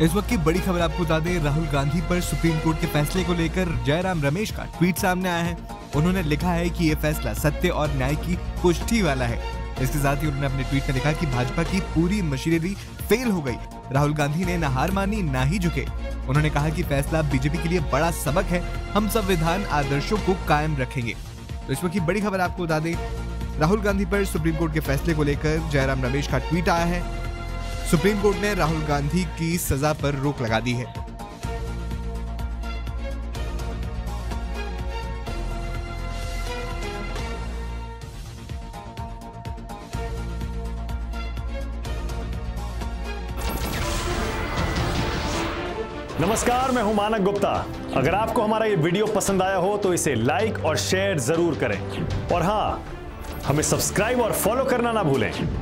इस वक्त की बड़ी खबर आपको बता दें, राहुल गांधी पर सुप्रीम कोर्ट के फैसले को लेकर जयराम रमेश का ट्वीट सामने आया है। उन्होंने लिखा है कि ये फैसला सत्य और न्याय की पुष्टि वाला है। इसके साथ ही उन्होंने अपने ट्वीट में लिखा कि भाजपा की पूरी मशीनरी फेल हो गई। राहुल गांधी ने न हार मानी, न ही झुके। उन्होंने कहा कि फैसला बीजेपी के लिए बड़ा सबक है। हम संविधान आदर्शों को कायम रखेंगे। तो इस वक्त की बड़ी खबर आपको बता दें, राहुल गांधी पर सुप्रीम कोर्ट के फैसले को लेकर जयराम रमेश का ट्वीट आया है। सुप्रीम कोर्ट ने राहुल गांधी की सजा पर रोक लगा दी है। नमस्कार, मैं हूँ मानक गुप्ता। अगर आपको हमारा ये वीडियो पसंद आया हो तो इसे लाइक और शेयर ज़रूर करें। और हाँ, हमें सब्सक्राइब और फॉलो करना ना भूलें।